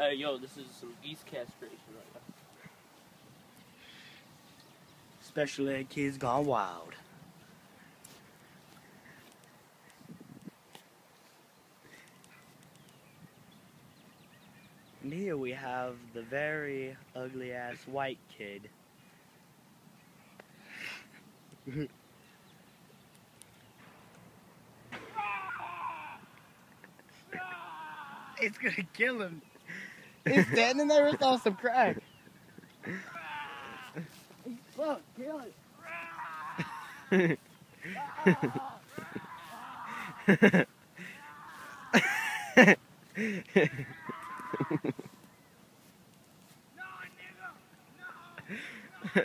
Hey, yo, this is some geese castration right now. Special ed kids gone wild. And here we have the very ugly ass white kid. it's gonna kill him. He's standing there with all some crack. Fuck, kill it. No, nigga! No! No!